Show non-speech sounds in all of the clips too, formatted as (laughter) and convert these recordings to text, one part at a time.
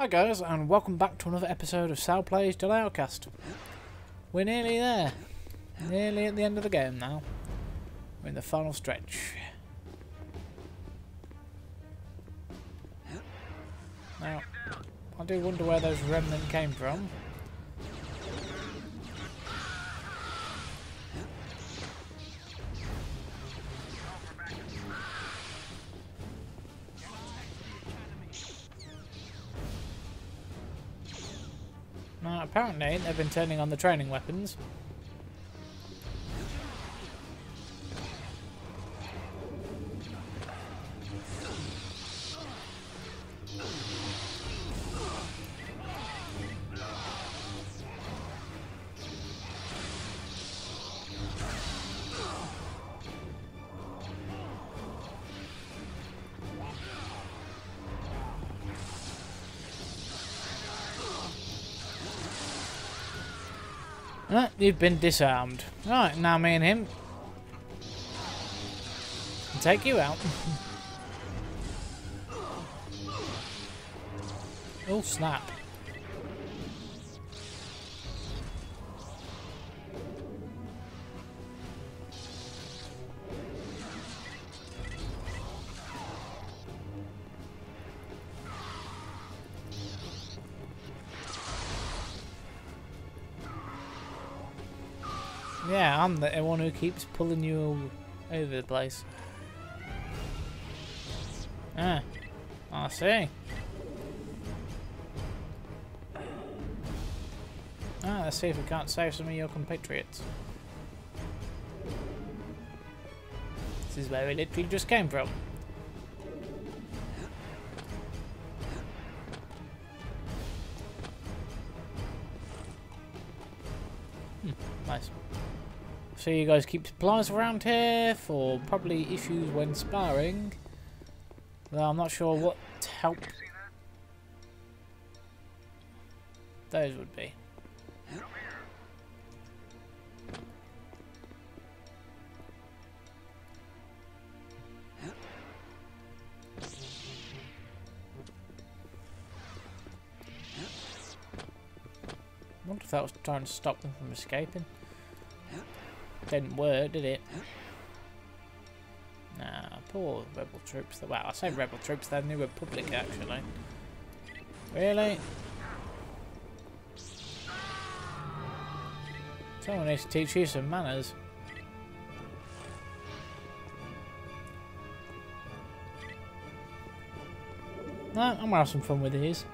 Hi guys, and welcome back to another episode of Sal Plays Outcast. We're nearly there. Nearly at the end of the game now. We're in the final stretch. Now, I do wonder where those remnant came from. Now, they've been turning on the training weapons. You've been disarmed. Right, now me and him take you out. (laughs) oh, snap. Yeah, I'm the one who keeps pulling you over the place. Ah, I see. Ah, let's see if we can't save some of your compatriots. This is where we literally just came from. Hmm, nice. So you guys keep supplies around here for probably issues when sparring. Though I'm not sure what help those would be. That was trying to stop them from escaping. Didn't work, did it? Nah, poor rebel troops. Well, I say rebel troops, they're New Republic actually. Really? Someone needs to teach you some manners. No, I'm gonna have some fun with these.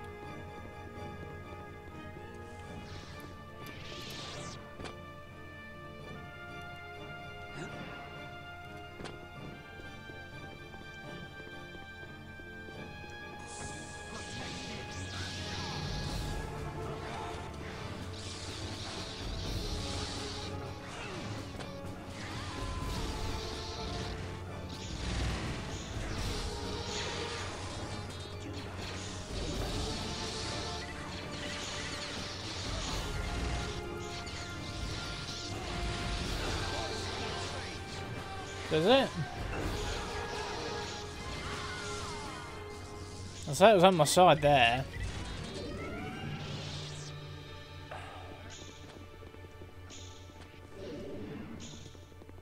Does it? I said it was on my side there.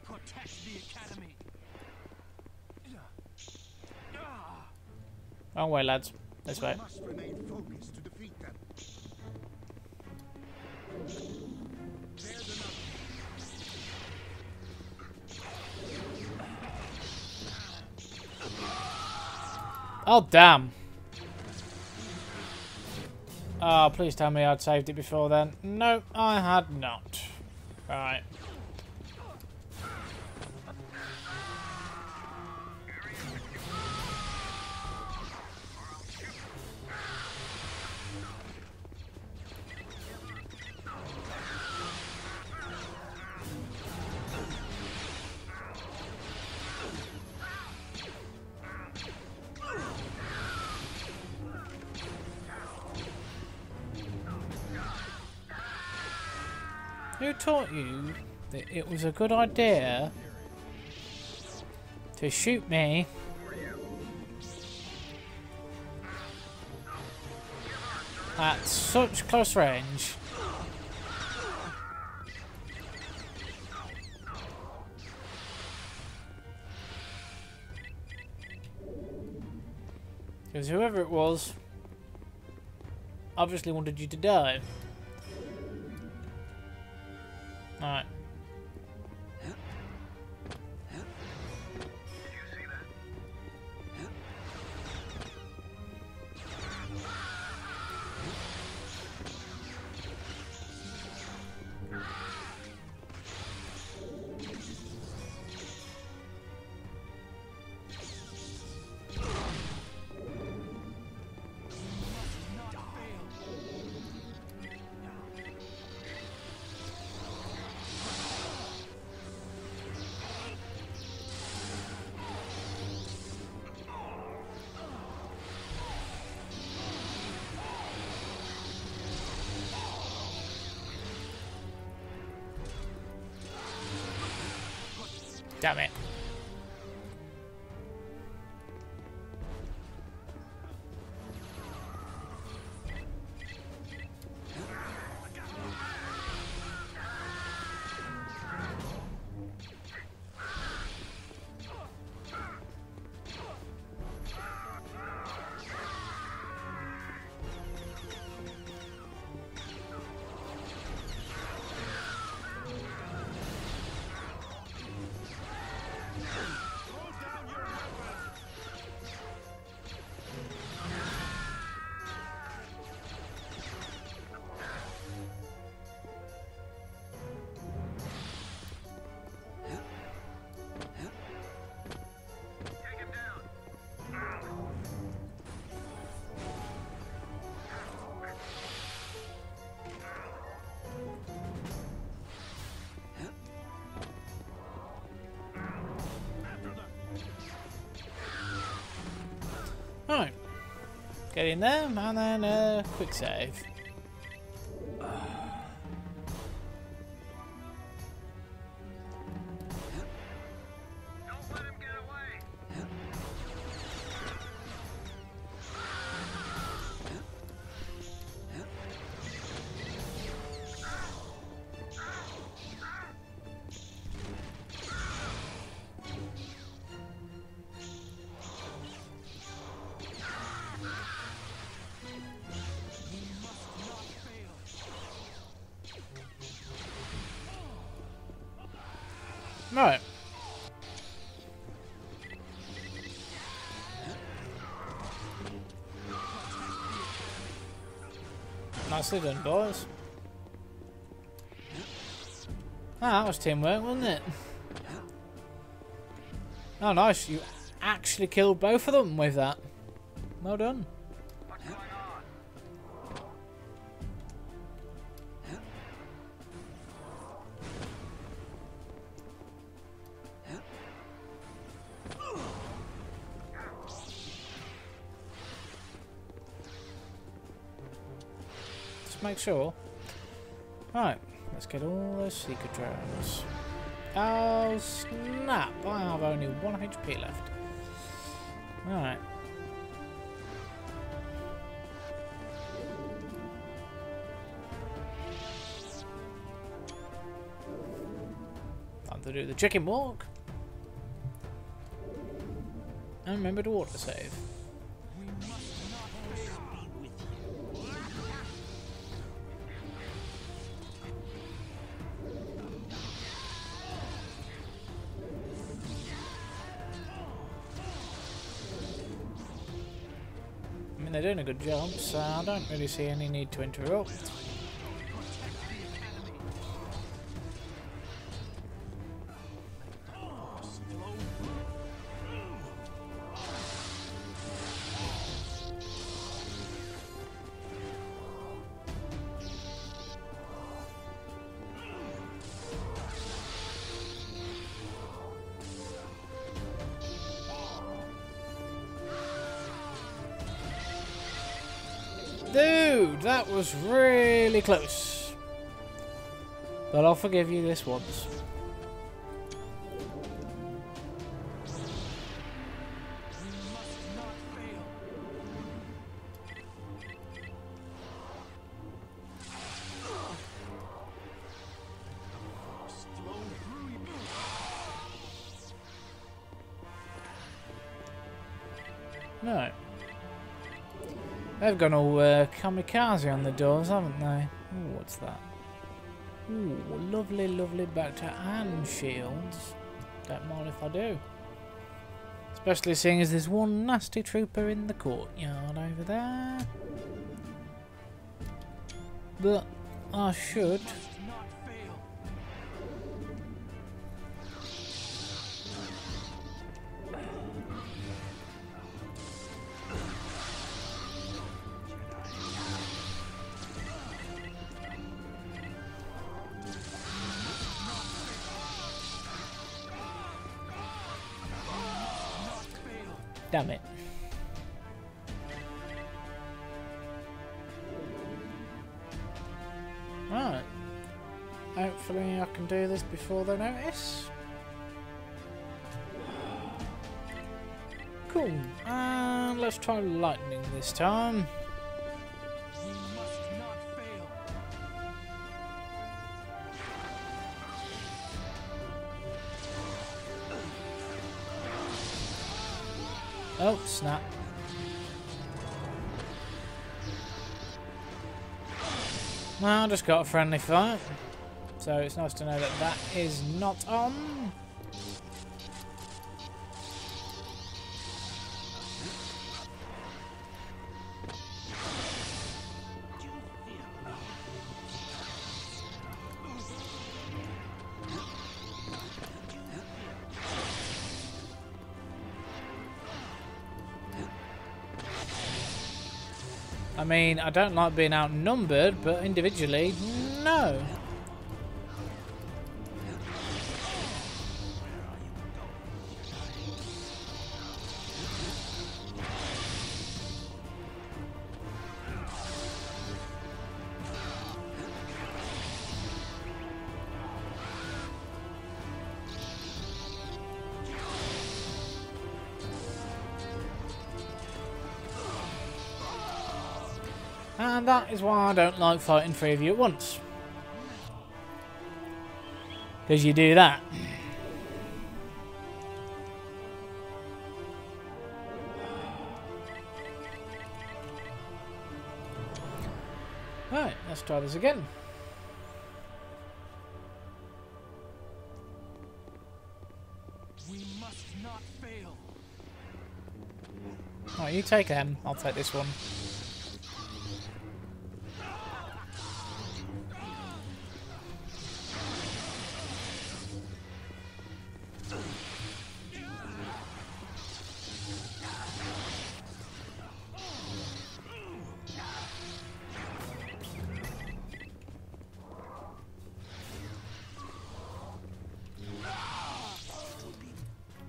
Protect the academy. Oh, Wrong way, lads. This way. Oh, damn. Oh, please tell me I'd saved it before then. No, I had not. Right. You that it was a good idea to shoot me at such close range. Because whoever it was obviously wanted you to die. Alright. Damn it. Get in there, and then uh, quick save. Nicely done, boys. Ah, that was teamwork, wasn't it? Oh, nice. You actually killed both of them with that. Well done. Make sure. Right, let's get all those seeker drones. Oh snap! I have only one HP left. Alright. Time to do the chicken walk. And remember to auto save. Doing a good job, so I don't really see any need to interrupt. Dude, that was really close. But I'll forgive you this once. They've gone all uh, kamikaze on the doors, haven't they? Ooh, what's that? Ooh, lovely, lovely bacta hand shields. Don't mind if I do. Especially seeing as there's one nasty trooper in the courtyard over there. But I should Right. Hopefully I can do this before they notice. Cool. And let's try lightning this time. Oh, snap. Well, just got a friendly fight. So it's nice to know that that is not on. I mean, I don't like being outnumbered, but individually, no. And that is why I don't like fighting three of you at once. Because you do that. Right, let's try this again. We must not fail. Right, you take them. I'll take this one.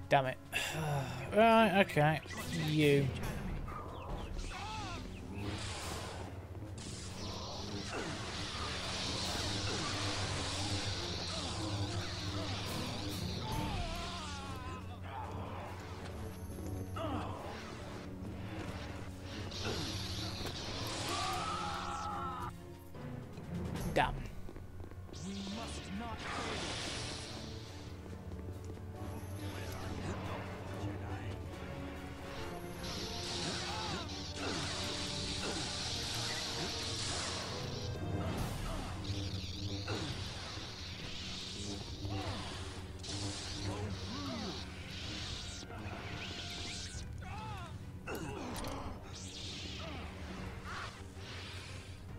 Damn it. (sighs) right, okay. You.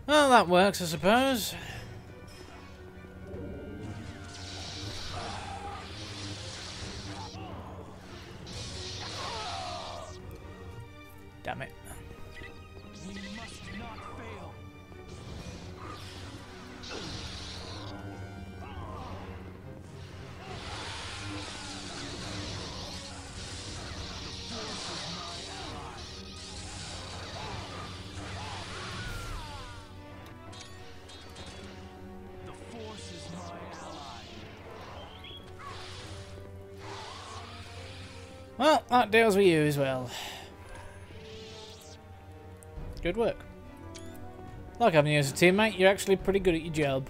Well, that works, I suppose. Well, that deals with you as well. Good work. Like having you as a teammate, you're actually pretty good at your job.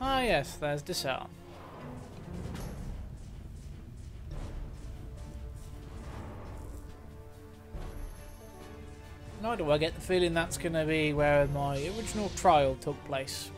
Ah yes, there's Desann. Nor do I get the feeling that's going to be where my original trial took place.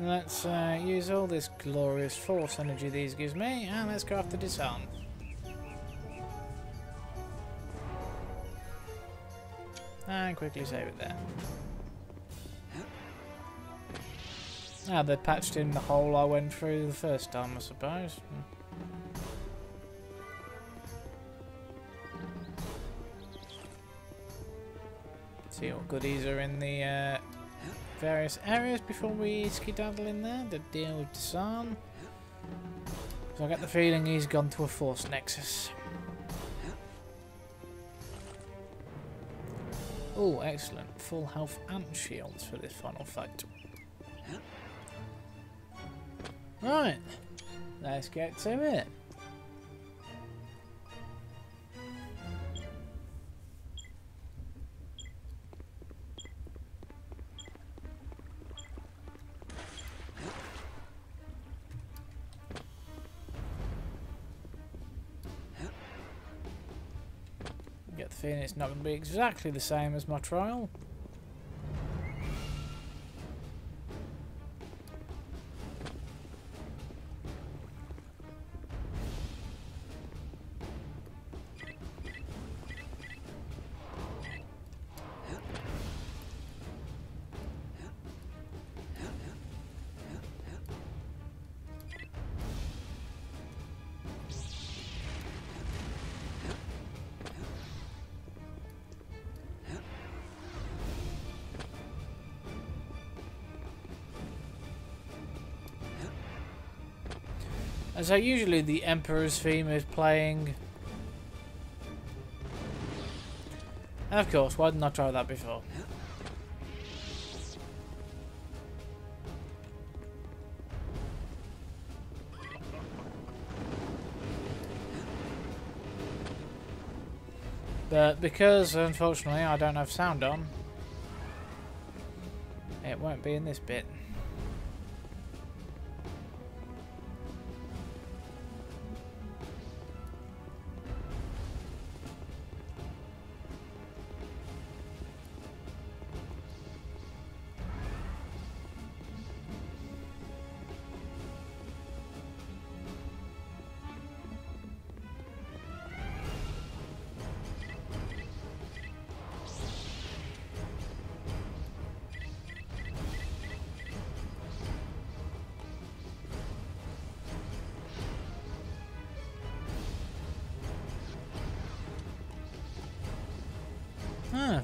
Let's uh, use all this glorious force energy these gives me, and let's go after Desann. And quickly save it there. Ah, they patched in the hole I went through the first time, I suppose. Hmm. See what goodies are in the uh, various areas before we skedaddle in there to deal with Desann. So I get the feeling he's gone to a Force Nexus. Oh, excellent. Full health and shields for this final fight. Right, let's get to it. The it's not going to be exactly the same as my trial. And so usually the Emperor's theme is playing. And of course, why didn't I try that before? But because, unfortunately, I don't have sound on, it won't be in this bit.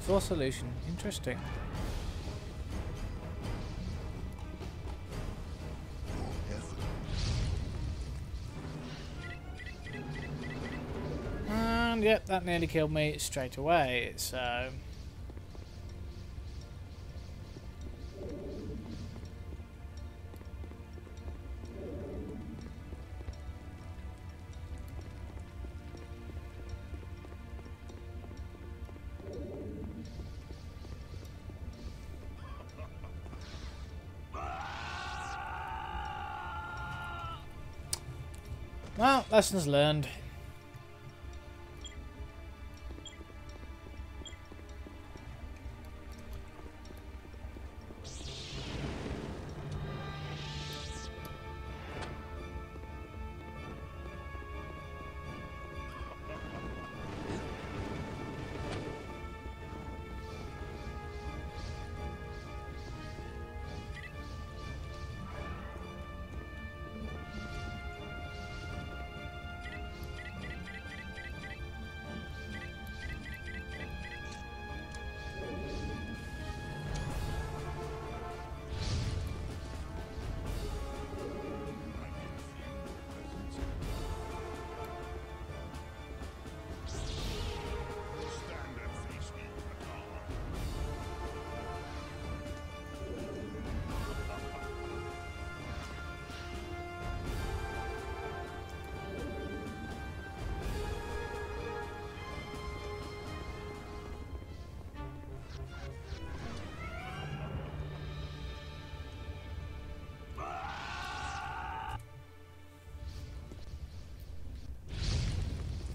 Ah, full solution. Interesting. And yep, that nearly killed me straight away, so... Well, lessons learned.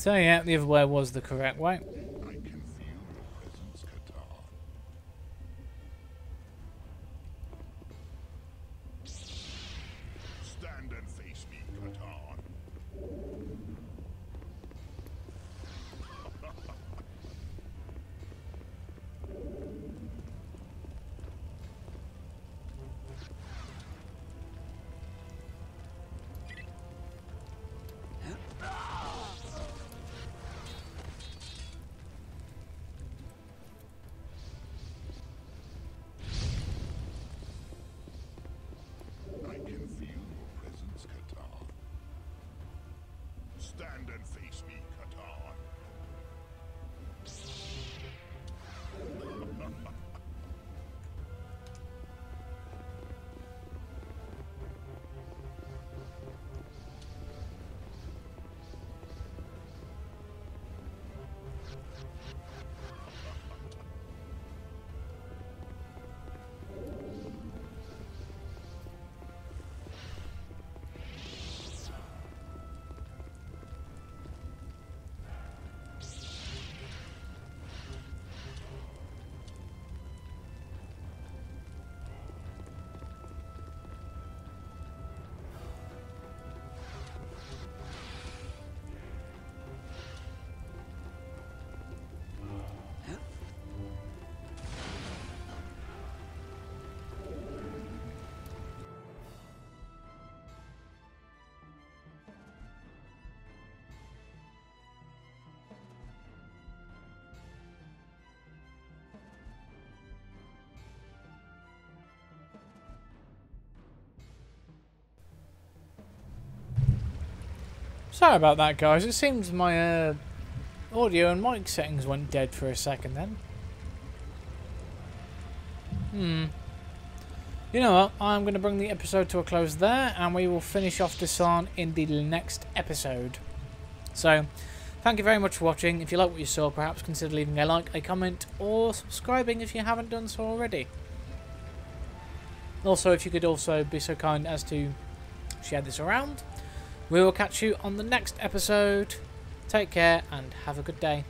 So yeah, the other way was the correct way. Sorry about that, guys. It seems my uh, audio and mic settings went dead for a second then. Hmm. You know what? I'm going to bring the episode to a close there, and we will finish off this in the next episode. So, thank you very much for watching. If you like what you saw, perhaps consider leaving a like, a comment, or subscribing if you haven't done so already. Also, if you could also be so kind as to share this around. We will catch you on the next episode. Take care and have a good day.